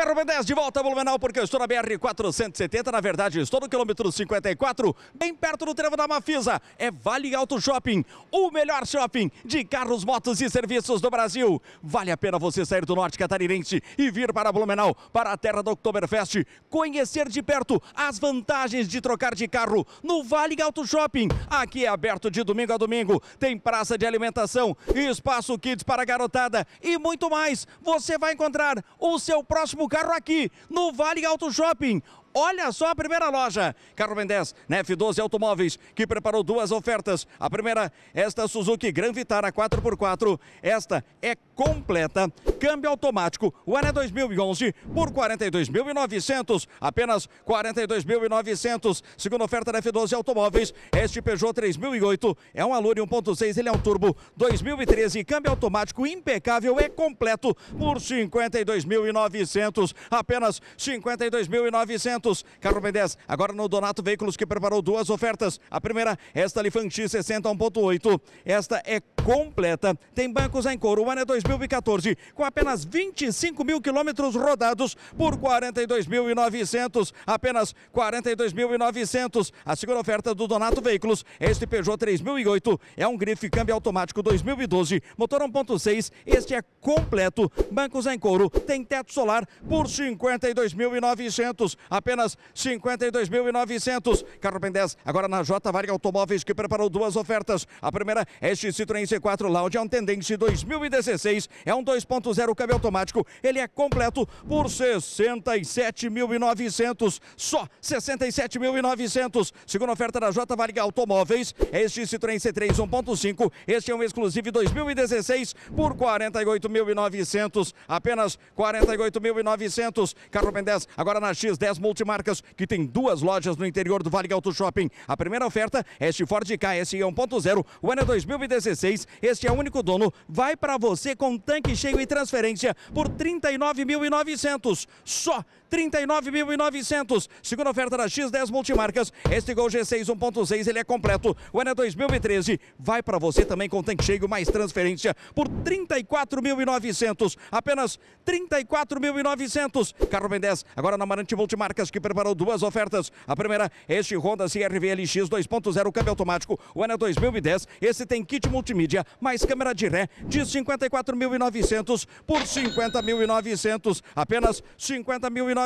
Carro B10 de volta a Blumenau, porque eu estou na BR-470, na verdade estou no quilômetro 54, bem perto do trevo da Mafisa. É Vale Auto Shopping, o melhor shopping de carros, motos e serviços do Brasil. Vale a pena você sair do norte catarinense e vir para Blumenau, para a terra do Oktoberfest, conhecer de perto as vantagens de trocar de carro no Vale Auto Shopping. Aqui é aberto de domingo a domingo, tem praça de alimentação, espaço kids para garotada e muito mais. Você vai encontrar o seu próximo carro aqui no Vale Auto Shopping. Olha só a primeira loja. Carro 10, na F12 Automóveis, que preparou duas ofertas. A primeira, esta Suzuki Gran Vitara 4x4. Esta é completa, câmbio automático. O ano é 2011 por 42.900, apenas 42.900. Segunda oferta da F12 Automóveis, este Peugeot 3008 é um Alure 1.6, ele é um turbo 2013, câmbio automático impecável, é completo por 52.900, apenas 52.900. Carro B10, agora no Donato Veículos que preparou duas ofertas. A primeira, esta Lifan X60 1.8. Esta é completa, tem bancos em couro, o ano é 2014, com apenas 25 mil quilômetros rodados por 42.900, apenas 42.900. A segunda oferta do Donato Veículos, este Peugeot 3008, é um grife câmbio automático 2012, motor 1.6, este é completo, bancos em couro, tem teto solar por 52.900, apenas 52.900. Carro Ben 10, agora na J Varga Automóveis, que preparou duas ofertas. A primeira, este Citroën C4 Lounge, é um Tendência 2016, é um 2.0 câmbio automático, ele é completo por 67.900, só 67.900. Segunda oferta da J Varga Automóveis, este Citroën C3 1.5, este é um exclusivo 2016 por 48.900, apenas 48.900. Carro Ben 10, agora na X10 multimarcas, que tem duas lojas no interior do Vale Auto Shopping. A primeira oferta é este Ford KSI 1.0, o ano é 2016, este é o único dono, vai para você com tanque cheio e transferência por 39.900, só 39.900. Segunda oferta da X10 Multimarcas, este Gol G6 1.6, ele é completo, o ano é 2013, vai para você também com tanque cheio mais transferência por 34.900, apenas 34.900. Carro Ben 10, agora na Marante Multimarcas que preparou duas ofertas. A primeira, este Honda CRV LX 2.0 câmbio automático, o ano é 2010. Esse tem kit multimídia, mais câmera de ré de 54.900 por 50.900, apenas 50.900.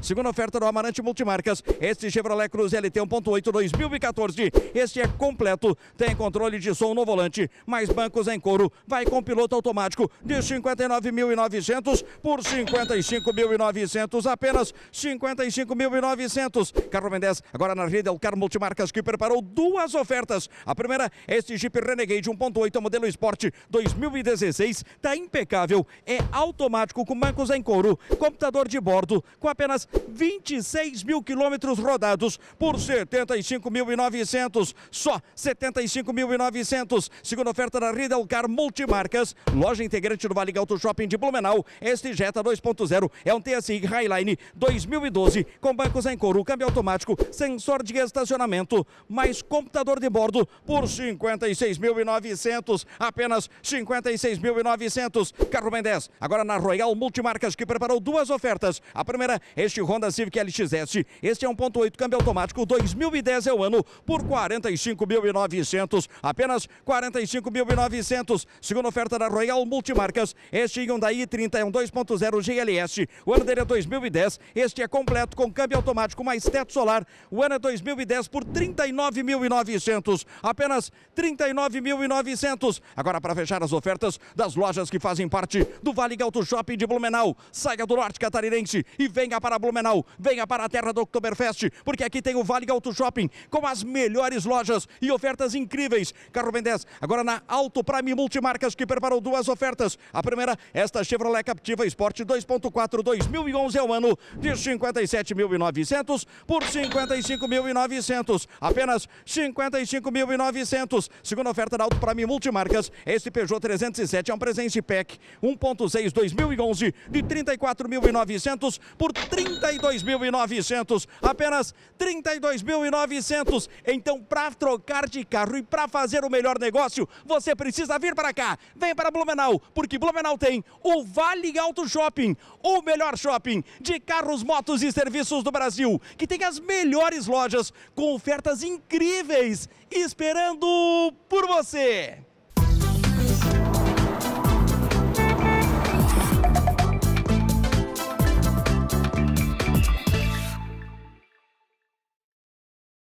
Segunda oferta do Amarante Multimarcas, este Chevrolet Cruze LT 1.8 2014. Este é completo, tem controle de som no volante, mais bancos em couro, vai com piloto automático de 59.900 por 55.900, apenas 55.900. Carro 10, agora na Riedel Car Multimarcas, que preparou duas ofertas. A primeira, este Jeep Renegade 1.8 modelo Sport 2016, tá impecável, é automático com bancos em couro, computador de bordo, com apenas 26 mil quilômetros rodados por 75.900, só 75.900. Segunda oferta da Riedel Car Multimarcas, loja integrante do Vale Auto Shopping de Blumenau. Este Jetta 2.0 é um TSI Highline 2012 com bancos em couro, câmbio automático, sensor de estacionamento, mais computador de bordo por 56.900, apenas 56.900. Carro Ben 10, agora na Royal Multimarcas que preparou duas ofertas. A primeira, este Honda Civic LXS, este é 1.8 câmbio automático 2010 é o ano por 45.900, apenas 45.900. Segunda oferta da Royal Multimarcas, este Hyundai i30 é um 2.0 GLS, o ano dele é 2010, este é completo com câmbio automático mais teto solar. O ano é 2010 por 39.900, apenas 39.900. Agora para fechar as ofertas das lojas que fazem parte do Vale Auto Shopping de Blumenau. Saia do norte catarinense e venha para Blumenau, venha para a terra do Oktoberfest, porque aqui tem o Vale Auto Shopping com as melhores lojas e ofertas incríveis. Carro 10, agora na Auto Prime Multimarcas que preparou duas ofertas. A primeira, esta Chevrolet Captiva Sport 2.4 2011 é o ano de 57.900 por 55.900. Apenas 55.900. Segunda oferta da Auto Prime Multimarcas. Este Peugeot 307 é um Presence Pack 1.6 2011 de 34.900 por 32.900. Apenas 32.900. Então, para trocar de carro e para fazer o melhor negócio, você precisa vir para cá. Vem para Blumenau, porque Blumenau tem o Vale Auto Shopping, o melhor shopping de carros, motos e serviços do Brasil, que tem as melhores lojas com ofertas incríveis esperando por você.